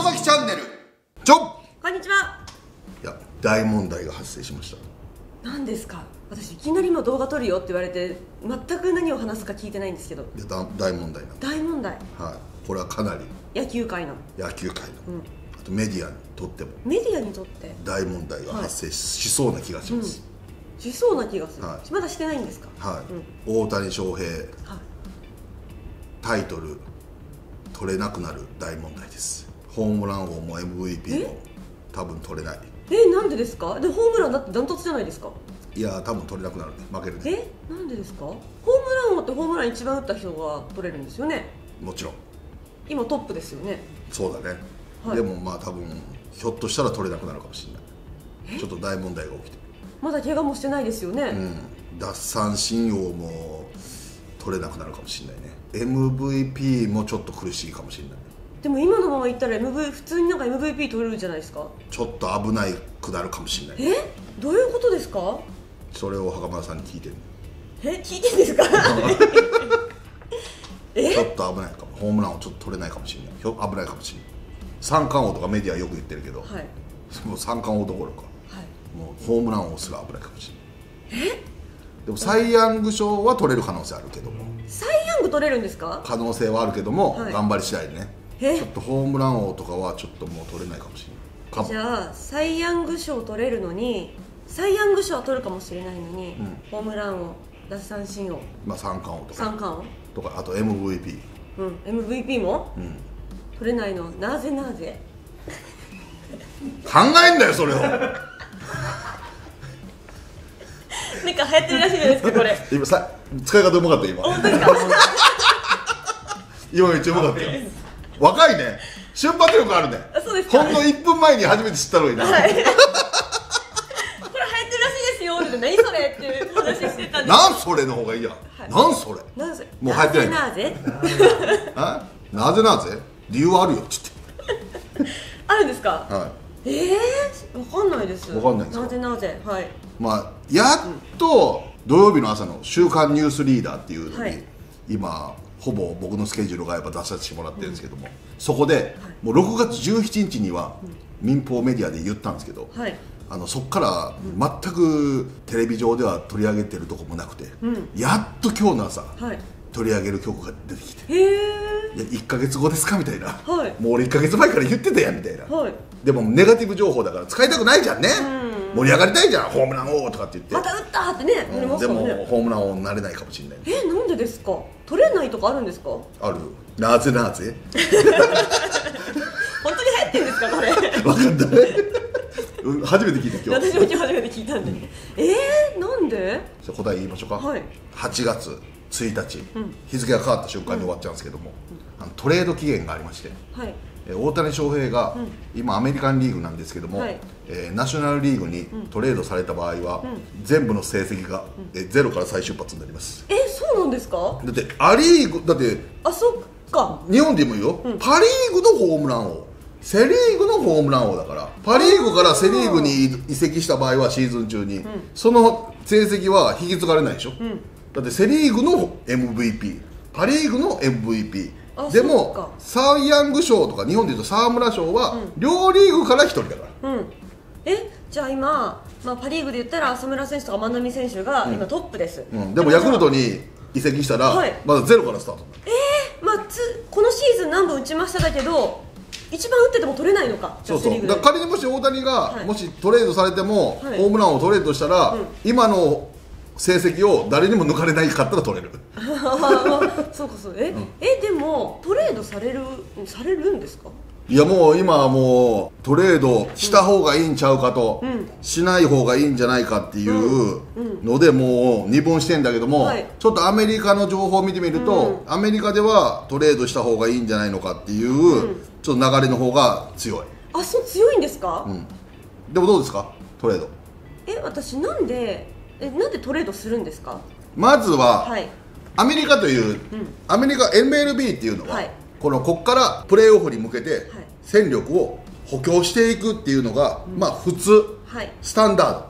外崎チャンネル。ちょこんにちは。いや大問題が発生しました。何ですか？私いきなり今動画撮るよって言われて全く何を話すか聞いてないんですけど。いやだ大問題な大問題。はい。これはかなり。野球界の。野球界の、うん。あとメディアにとっても。メディアにとって？大問題が発生し,、そうな気がします、しそうな気がする、はい。まだしてないんですか？はい、大谷翔平。はい。タイトル取れなくなる大問題ですホームラン王も MVP も多分取れない。えなんでですか？でホームランだってダントツじゃないですか？いや多分取れなくなる。ね負けるねえ？なんでですか？ホームラン王ってホームラン一番打った人が取れるんですよね？もちろん。今トップですよね？そうだね、はい。でもまあ多分ひょっとしたら取れなくなるかもしれない。ちょっと大問題が起きて。まだ怪我もしてないですよね、るうん。奪三振王も取れなくなるかもしれないね。MVP もちょっと苦しいかもしれないでも今のままいったら MV 普通になんか MVP 取れるじゃないですか？ちょっと危ないくなるかもしれない。え？どういうことですか？それを袴田さんに聞いてるえ？聞いてんですか？え？ちょっと危ないかも。ホームランをちょっと取れないかもしれない。ひょ危ないかもしれない。三冠王とかメディアよく言ってるけど、はい。もう三冠王どころか。はい。もうホームラン王すら危ないかもしれない。でもサイ・ヤング賞は取れる可能性あるけども。サイ・ヤング取れるんですか？可能性はあるけども、はい。頑張り次第でね。えちょっとホームラン王とかはちょっともう取れないかもしれないかも。じゃあサイ・ヤング賞取れるのにサイ・ヤング賞は取るかもしれないのに、ん。ホームラン王奪三振王。まあ、三冠王とか。三冠とかあと MVP 王、うん、MVP も、ん。取れないの？なぜなぜ？考えんだよそれを。なんか流行ってるらしいじゃないですかこれ。今さ使い方うまかった今。本当ですか？今めっちゃうまかったよ若いね。瞬発力あるね。あそうですか。ほんの1分前に初めて知ったのにな、はい。これ流行ってるらしいですよって何それっていう話してたんですなんそれの方がいいや。ん、はい。なんそれ。なぜもう流行ってない。なぜあ なぜなぜ？理由はあるよっつってあるんですか？はええー、わかんないです。わかんないなぜなぜ？はい。いまあやっと土曜日の朝の「週刊ニュースリーダー」っていうのに、はい。今ほぼ僕のスケジュールがやっぱ出させてもらってるんですけども、そこで、もう6月17日には民放メディアで言ったんですけど、はい。あのそこから全くテレビ上では取り上げてるとこもなくて、やっと今日の朝、はい。取り上げる曲が出てきて。いや1か月後ですかみたいな、はい。もう俺1か月前から言ってたやんみたいな、はい。でもネガティブ情報だから使いたくないじゃんね、盛り上がりたいじゃん。ホームラン王とかって言って、また打ったってねなりまですもからね。ホームラン王になれないかもしれない。えなんでですか？取れないとかあるんですか？ある。なぜなぜ？本当に流行ってるんですかこれ？分かんない。うん初めて聞いた今日。私も今日初めて聞いたんで、えー、なんで？答え言いましょうか、はい。8月1日、日付が変わった瞬間に終わっちゃうんですけども、あのトレード期限がありましてはい。えー大谷翔平が、今アメリカンリーグなんですけども、はい。えーナショナルリーグにトレードされた場合は、全部の成績が、えーゼロから再出発になります。えそうなんですか？だってア・リーグだってあそっか。日本でもいいよ、パ・リーグのホームラン王。セ・リーグのホームラン王だから。パ・リーグからセ・リーグに移籍した場合はシーズン中に、その成績は引き継がれないでしょ、だってセ・リーグの MVP パ・リーグの MVP あでもサイ・ヤング賞とか日本でいうと沢村賞は、両リーグから1人だから。うん。えじゃあ今、まあ、パ・リーグで言ったら浅村選手とか万波選手が今トップです、うん、でもヤクルトに移籍したら、はい。まだゼロからスタート。まあ、つこのシーズン何本打ちましただけど一番打ってても取れないのか。そうそう。仮にもし大谷が、はい。もしトレードされても、はい。ホームランを取れるとしたら、うん。今の成績を誰にも抜かれないかったら取れる。そうかそうえ、えでもトレードされるされるんですか？いやもう今はもうトレードした方がいいんちゃうかと、うん。しない方がいいんじゃないかっていうのでもう二分してんだけども、はい。ちょっとアメリカの情報を見てみると、アメリカではトレードした方がいいんじゃないのかっていう、ちょっと流れの方が強い、あそう強いんですか、うん、でもどうですか？トレード。え私なんでえなんでトレードするんですか？まずは、はい。アメリカという、アメリカ MLB っていうのは、はい。このここからプレーオフに向けて戦力を補強していくっていうのが、まあ普通はい。スタンダー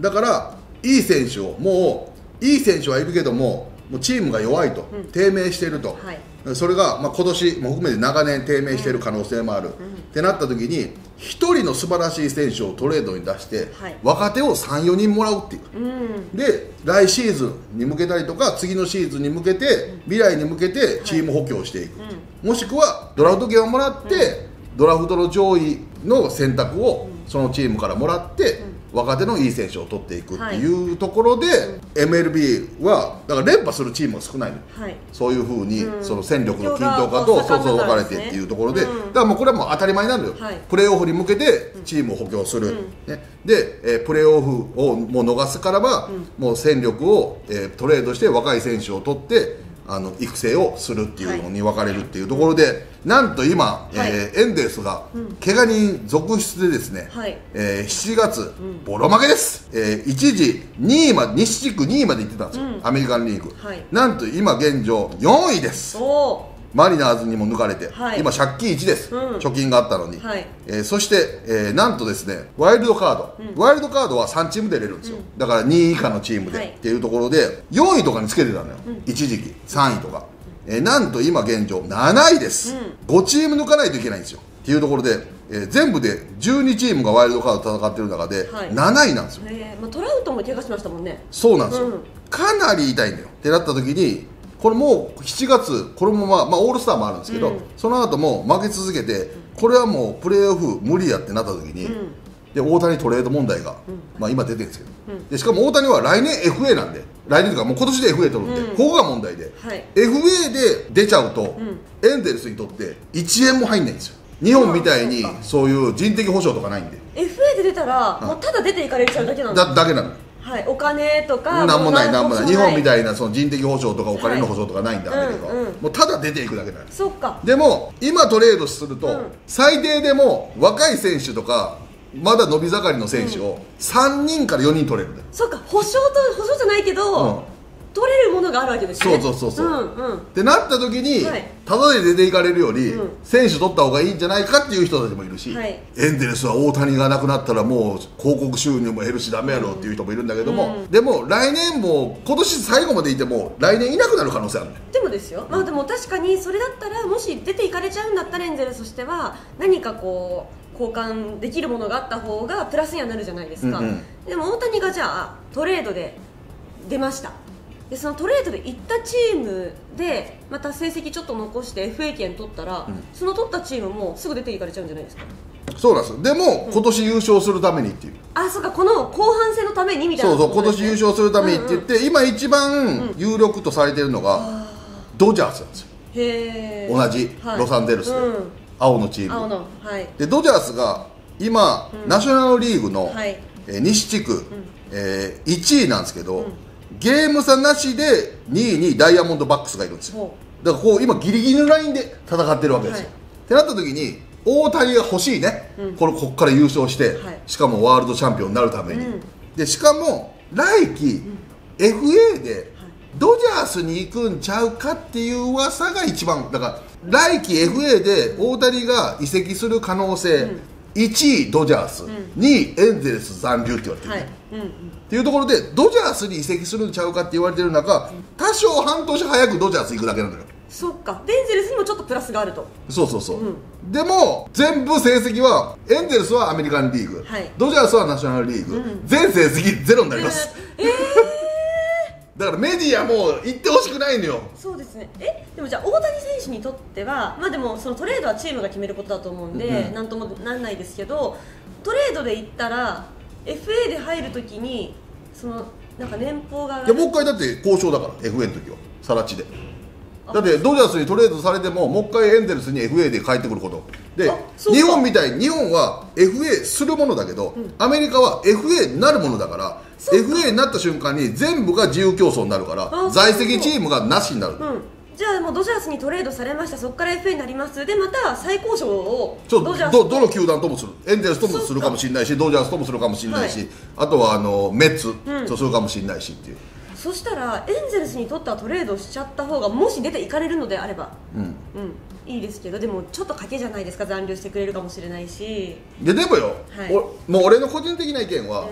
ド、だからいい選手をもういい選手はいるけどももうチームが弱いと、低迷していると、はい。それが、まあ、今年も含めて長年低迷している可能性もある、ってなった時に1人の素晴らしい選手をトレードに出して、はい。若手を34人もらうっていう、うん。で来シーズンに向けたりとか次のシーズンに向けて未来に向けてチーム補強していく、もしくはドラフト権をもらって、ドラフトの上位の選択をそのチームからもらって、若手のいい選手を取っていくっていうところで、MLB はだから連覇するチームが少ないのはい。そういうふうに、うん。その戦力の均等化とそうそう分かれてっていうところで、うん。だからもうこれはもう当たり前なのよ、はい。プレーオフに向けてチームを補強する、ね、で、えープレーオフをもう逃すからは、もう戦力を、えートレードして若い選手を取ってあの育成をするっていうのに分かれるっていうところで、なんと今、はい。えーエンゼルスが怪我人続出でですね、はい。えー7月、ボロ負けです、えー一時2位まで西地区2位まで行ってたんですよ、アメリカンリーグ、はい。なんと今現状4位です。おおマリナーズにも抜かれて、はい。今借金1です、うん。貯金があったのに、はい。えーそして、えーなんとですねワイルドカード、ワイルドカードは3チームで出れるんですよ、だから2位以下のチームで、はい。っていうところで4位とかにつけてたのよ、一時期。3位とか、えーなんと今現状7位です、5チーム抜かないといけないんですよ。っていうところで、えー全部で12チームがワイルドカード戦ってる中で、はい。7位なんですよ。えー。まあ、トラウトも怪我しましたもんね。そうなんですよ、うん。かなり痛いんだよ。ってなった時にこれもう7月このまま、まあ、オールスターもあるんですけど、うん。その後も負け続けてこれはもうプレーオフ無理やってなった時に、で大谷トレード問題が、まあ、今出てるんですけど、でしかも大谷は来年 FA なんで来年とかもう今年で FA 取るんで、うん。ここが問題で、はい。FA で出ちゃうと、エンゼルスにとって1円も入んないんですよ。日本みたいにそういう人的保障とかないんで。FA で出たら、もうただ出ていかれちゃうだけなのだだけなのはいお金とかなんもないなんもない。日本みいたいなその人的保障とかお金の保障とかないんで、はいアメリカ。は、うんうん。もうただ出ていくだけなんです。そっか。でも今トレードすると、うん。最低でも若い選手とかまだ伸び盛りの選手を3人から4人取れるんだよ。そっか保証と保証じゃないけど、うん取れるものがあるわけですね。そうそうそうそう。うんうん。ってなった時に、はい。ただで出ていかれるより、うん。選手取った方がいいんじゃないかっていう人たちもいるし、はい。エンゼルスは大谷がなくなったらもう広告収入も減るしダメやろっていう人もいるんだけども、でも来年も今年最後までいても来年いなくなる可能性あるんだよでもですよ、まあでも確かにそれだったらもし出ていかれちゃうんだったらエンゼルスとしては何かこう交換できるものがあった方がプラスにはなるじゃないですか、うんうん。でも大谷がじゃあトレードで出ましたでそのトレードで行ったチームでまた成績ちょっと残して FA 権取ったら、その取ったチームもすぐ出ていかれちゃうんじゃないですか。そうなんですよ。でも、今年優勝するためにっていう。あそうかこの後半戦のためにみたいなそうそう今年優勝するためにって言って、今一番有力とされてるのが、ドジャースなんですよ。へえ同じはい。ロサンゼルスで、うん。青のチーム青のはい。でドジャースが今、ナショナルリーグの、はい。えー西地区、えー1位なんですけど、ゲーム差なしで2位にダイヤモンドバックスがいるんですよ。ほだからこう今ギリギリのラインで戦ってるわけですよ、はい。ってなった時に大谷が欲しいね、これここから優勝して、はい。しかもワールドチャンピオンになるために、うん。でしかも来季、FA でドジャースに行くんちゃうかっていう噂が一番だから来季 FA で大谷が移籍する可能性、1位ドジャース、2位エンゼルス残留って言われてる、はい。うんうん。っていうところでドジャースに移籍するんちゃうかって言われてる中多少半年早くドジャース行くだけなのよ。そっか。デンゼルスにもちょっとプラスがあると。そうそうそう、でも全部成績はエンゼルスはアメリカンリーグ、はい。ドジャースはナショナルリーグ、全成績ゼロになります、えー、だからメディアも行ってほしくないのよ。そうですね。え？でもじゃあ大谷選手にとってはまあでもそのトレードはチームが決めることだと思うんで、うんなんともなんないですけどトレードで行ったら FA で入るときにそのなんか年俸がいやもう一回だって交渉だから FA の時は。さらちでだってドジャースにトレードされてももう一回エンゼルスに FA で帰ってくること。で日本みたいに日本は FA するものだけど、アメリカは FA になるものだから FA になった瞬間に全部が自由競争になるからあ在籍チームがなしになる、うん。じゃあもうドジャースにトレードされました。そこから FA になります。でまた再交渉をドジャースどどの球団ともする。エンゼルスともするかもしれないしドジャースともするかもしれないし、はい。あとはあのメッツうんとするかもしれないしっていう、そしたらエンゼルスにとってはトレードしちゃった方がもし出ていかれるのであれば。うん、うん。いいですけどでもちょっと賭けじゃないですか残留してくれるかもしれないし。ででもよ、はい。おもう俺の個人的な意見は、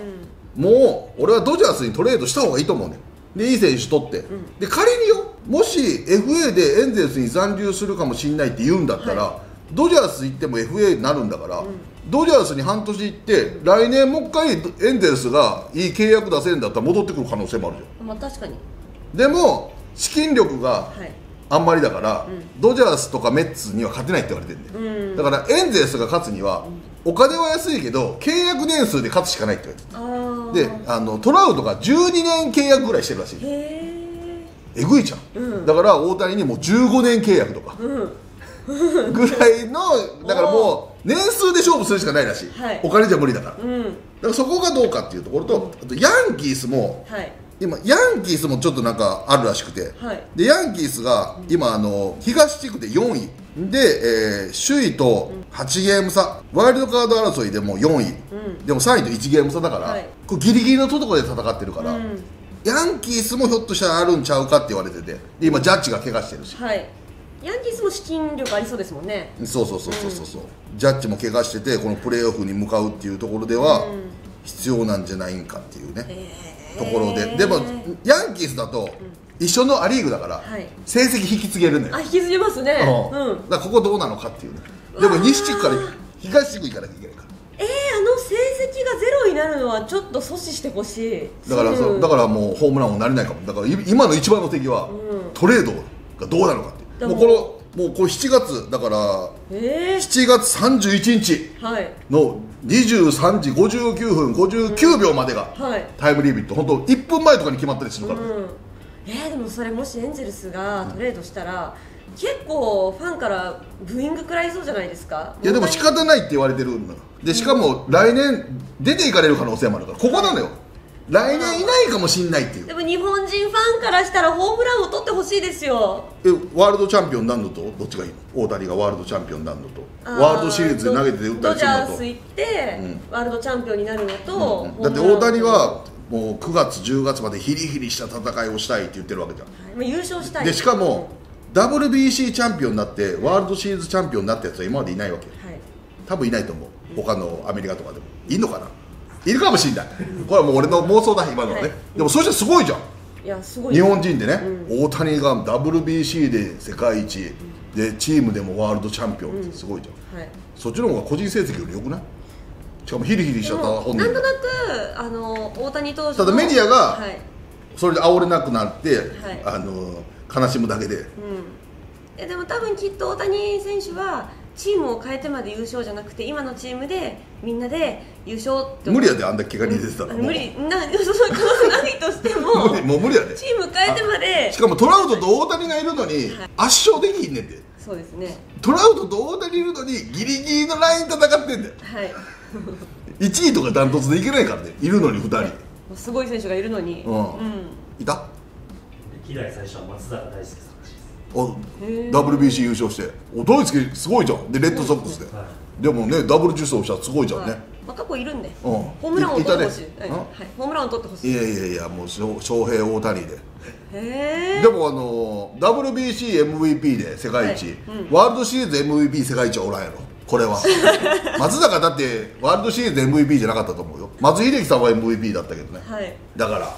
うん。もう俺はドジャースにトレードした方がいいと思うねん。でいい選手取って、で仮によもし FA でエンゼルスに残留するかもしれないって言うんだったら、ドジャース行っても FA になるんだから、ドジャースに半年行って来年もう一回エンゼルスがいい契約出せるんだったら戻ってくる可能性もあるじゃん。まあ確かに。でも資金力がはい。あんまりだから、ドジャースとかメッツには勝てないって言われてるんだよ、だからエンゼルスが勝つには、お金は安いけど契約年数で勝つしかないって言われてであのトラウトが12年契約ぐらいしてるらしい。へええぐいじゃん、だから大谷にもう15年契約とか、ぐらいのだからもう年数で勝負するしかないらしい、はい。お金じゃ無理だから、だうん。からそこがどうかっていうところと、あとヤンキースもはい。今ヤンキースもちょっとなんかあるらしくて、はい。でヤンキースが今あの東地区で4位。で、えー首位と8ゲーム差。ワイルドカード争いでも4位、でも3位と1ゲーム差だから、はい。これギリギリのところで戦ってるから、うん。ヤンキースもひょっとしたらあるんちゃうかって言われてて。で今ジャッジが怪我してるし。はいヤンキースも資金力ありそうですもんね。そうそうそうそうそう。そう、ジャッジも怪我しててこのプレーオフに向かうっていうところでは必要なんじゃないんかっていうね、ところで。でもヤンキースだと一緒のア・リーグだからはい。成績引き継げるのよ、あ引き継げますね。うん。うん。だここどうなのかっていうね。でも西地区から東地区行かなきゃいけないから。えー、あの成績がゼロになるのはちょっと阻止してほしい。だからそうだからもうホームランもなれないかも。だからい今の一番の敵はトレードがどうなのかってももうこのもうこれ7月だからえ7月31日ー、はい。の23時59分59秒までがはい。タイムリミット。本当1分前とかに決まったりするから、うん。えー、でもそれもしエンゼルスがトレードしたら、結構ファンからブーイング食らいそうじゃないですか？いやでも仕方ないって言われてるんだ。でしかも来年出ていかれる可能性もあるから。ここなのよ来年いないかもしんないっていう。でも日本人ファンからしたらホームランを取ってほしいですよ。えワールドチャンピオンになるのと？どっちがいいの？大谷がワールドチャンピオンになるのと？ワールドシリーズで投げて打ったりするドジャーのとス行って、ワールドチャンピオンになるのと、うんだって大谷はもう9月10月までヒリヒリした戦いをしたいって言ってるわけじゃん。はい。まあ優勝したい。でしかも WBC チャンピオンになってワールドシリーズチャンピオンになったやつは今までいないわけ。はい。多分いないと思う。他のアメリカとかでも。いいのかな？いるかもしれない。これはもう俺の妄想だ今のはね、はい。でもそしてすごいじゃん。いやすごい日本人でね、大谷が WBC で世界一でチームでもワールドチャンピオンってすごいじゃん、はい。そっちの方が個人成績より良くない？しかもヒリヒリしちでゃった。も本人なんとなくあの大谷投手のただメディアがはい。それで煽れなくなって、はい。あの悲しむだけで。えでも多分きっと大谷選手はチームを変えてまで優勝じゃなくて今のチームでみんなで優勝って無理やであんだけ怪我に出てたらもう。あの無理。な その可能性ないとしても無理もう無理やで。チーム変えてまで。しかもトラウトと大谷がいるのに圧勝できひんねんてそうですね。トラウトと大谷いるのにギリギリのライン戦ってんだよはい。1位とかダントツでいけないからねいるのに2人。すごい選手がいるのに。うん。いた？歴代最初は松坂大輔さん WBC 優勝して。お大輔すごいじゃん。でレッドソックスで、はい。でもねダブル受賞したらすごいじゃんね、はい。まあ、過去いるんで、うん。ホームランを取ってほしい。いいたね。はいはい、ホームランを取ってほしい。いやいやいやもう翔翔平大谷で。へえでもあの WBCMVP で世界一、はい。ワールドシリーズ MVP 世界一はおらんやろ。これは。松坂だってワールドシリーズ MVP じゃなかったと思うよ。松井秀喜さんは MVP だったけどね。はい。だから、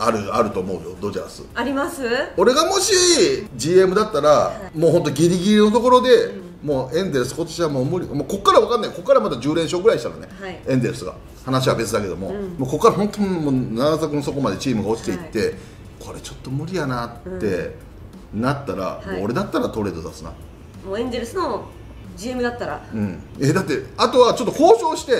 あるあると思うよドジャース。あります？俺がもし GM だったら、もう本当ギリギリのところで、もうエンゼルス今年はもう無理。もうここから分かんない。ここからまた10連勝ぐらいしたらね、はい。エンゼルスが。話は別だけども、もうここから本当にもう長崎の底までチームが落ちていって、これちょっと無理やなってなったら、う俺だったらトレード出すな、もうエンゼルスの GM だったら。はうん、えだってあとはちょっと交渉してい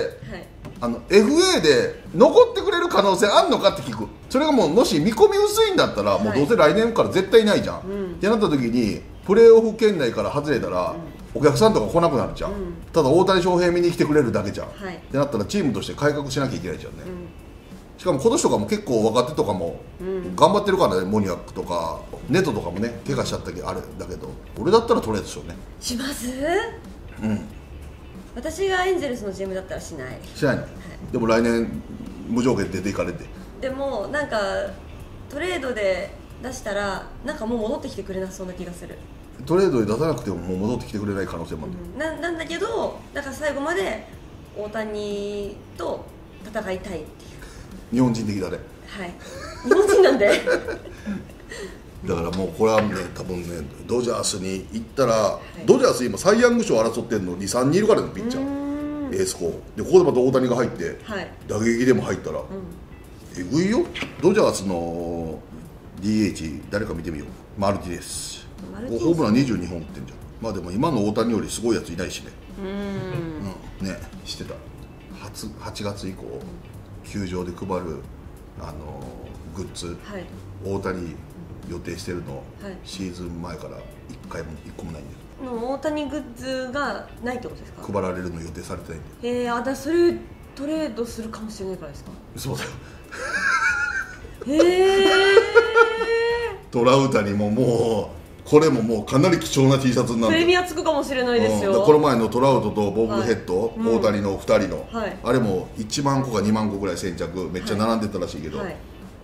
あの FA で残ってくれる可能性あんのかって聞く。それがもうもし見込み薄いんだったら、もうどうせ来年から絶対ないじゃん、ってなった時にプレーオフ圏内から外れたら、お客さんとか来なくなるじゃん、ただ大谷翔平見に来てくれるだけじゃん、はい。ってなったらチームとして改革しなきゃいけないじゃんね、しかも今年とかも結構若手とかも頑張ってるからね、モニアックとかネトとかもね怪我しちゃったけどあれだけど。俺だったらトレードしようね。します？うん私がエンゼルスの GM だったらしない。しないの、でも来年無条件で出ていかれて。でもなんかトレードで出したらなんかもう戻ってきてくれなそうな気がする、トレードで出さなくてももう戻ってきてくれない可能性もある、ななんだけどだから最後まで大谷と戦いたいっていう。日本人的だねはい。日本人なんで だからもうこれはね多分ねドジャースに行ったら、ドジャース今サイ・ヤング賞争ってるの23人いるからねピッチャー。エース候補。でここでまた大谷が入って、はい。打撃でも入ったら、えぐいよ。ドジャースの DH 誰か見てみよう。マルティネス。ホームラン22本打ってんじゃん。まあでも今の大谷よりすごいやついないしね。うん。ね知ってた。初8月以降球場で配るあのグッズ、はい。大谷予定してるの、はい。シーズン前から1回も1個もないんだよ。もう大谷グッズがないってことですか？配られるの予定されてないんだよ。えー、あだそれトレードするかもしれないからですか？そうだよ。へえ。トラウタニももうこれももうかなり貴重な T シャツになる。プレミアつくかもしれないですよ、うん。でこの前のトラウトとボブヘッド、はいうん大谷の2人の、はい。あれも1万個か2万個ぐらい先着めっちゃ並んでたらしいけど、はい。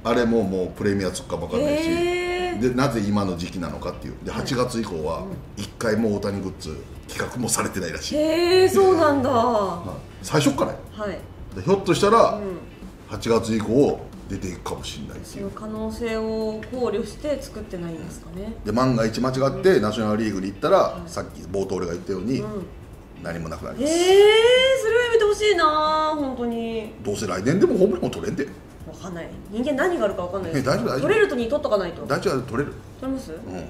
あれももうプレミアつくかもわかんないし、へーでなぜ今の時期なのかっていう。で8月以降は1回も大谷グッズ企画もされてないらしい、へえそうなんだ。は最初っからよい。でひょっとしたらうん。8月以降出ていくかもしれないっていう。可能性を考慮して作ってないんですかね。で万が一間違ってナショナルリーグに行ったら、さっき冒頭俺が言ったように、何もなくなります、へえそれはやめてほしいな本当に。どうせ来年でもホームランも取れんで。わかんない。人間何があるかわかんないです。え大丈夫大丈夫。取れる時に取っとかないと。取大丈夫取れる。れます？うん。でだっ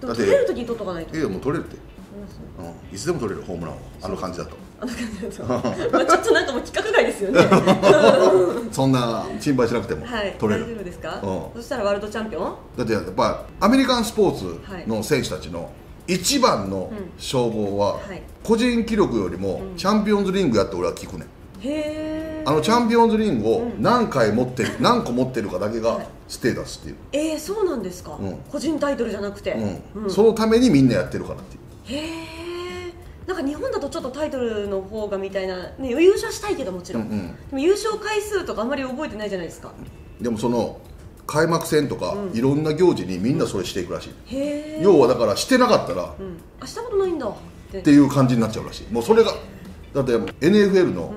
ても取れる時に取っとかないと。いやもう取れるって、取れますうん、いつでも取れるホームランを。あの感じだと。あの感じだと。まあちょっとなんかもう規格外ですよね。そんな心配しなくてもはい。取れ大丈夫る、ですか？うん。そしたらワールドチャンピオン？だってやっぱアメリカンスポーツの選手たちの一番の称号ははい。個人記録よりもチャンピオンズリングやって俺は聞くねん。へえあのチャンピオンズリングを何回持ってる、何個持ってるかだけがはい。ステータスっていう、えー、そうなんですか、うん。個人タイトルじゃなくて、うん。そのためにみんなやってるからっていう。へえなんか日本だとちょっとタイトルの方がみたいな、ね、優勝したいけどもちろん、うんうん。でも優勝回数とかあんまり覚えてないじゃないですか。でもその開幕戦とか、いろんな行事にみんなそれしていくらしい、要はだからしてなかったら、うん、あしたことないんだ。っていう感じになっちゃうらしい。もうそれがだって NFL の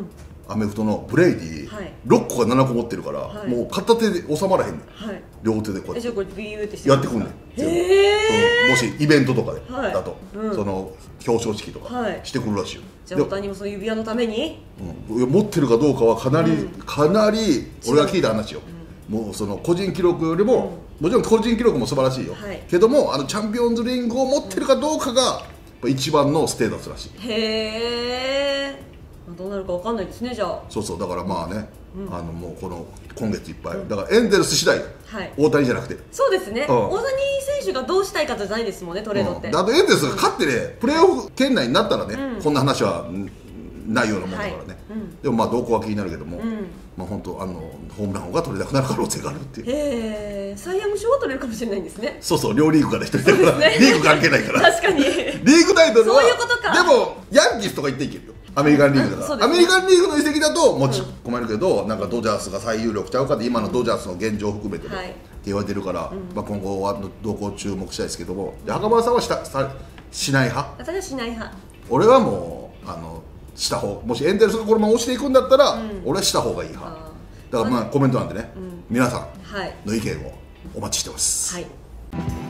アメフトのブレイディ、はい。6個か7個持ってるから、はい。もう片手で収まらへんねん。はい。両手でこうやって。やってくんねん。えもしイベントとかで、はい。だと、うん。その表彰式とかはい。してくるらしいよ、じゃあ大谷もその指輪のために？うん。持ってるかどうかはかなり、かなり俺が聞いた話よ、もうその個人記録よりも、もちろん個人記録も素晴らしいよ、はい。けどもあのチャンピオンズリングを持ってるかどうかが一番のステータスらしい。へえどうなるかわかんないですねじゃあ。そうそう。だからまあね、あのもうこの今月いっぱい、だからエンゼルス次第、はい。大谷じゃなくて、そうですね、うん。大谷選手がどうしたいかじゃないですもんねトレードって、うん。であとエンゼルスが勝ってねプレーオフ圏内になったらね、うん。こんな話はんないようなもんだからね、はい。うん。でもまあ動向は気になるけども、ん。まあ本当あのホームラン王が取れなくなる可能性があるっていう。へえサイ・ヤング賞は取れるかもしれないんですね。そうそう両リーグから一人だから、ね。リーグ関係ないから。確かに。リーグタイトルはそういうことか。でもヤンキースとか言っていけるよ。アメリカンリーグだから、ね。アメリカンリーグの移籍だと持ち込めるけど、なんかドジャースが最有力ちゃうかって今のドジャースの現状を含めてね、はい。って言われてるから、まあ、今後は動向注目したいですけどもで袴田さん。はしたさしない派私はしない派俺はもうあのした方もしエンゼルスがこのまま押していくんだったら、ん。俺はした方がいい派。あだからまあコメントなんでね、皆さんはい。の意見をお待ちしてます、はい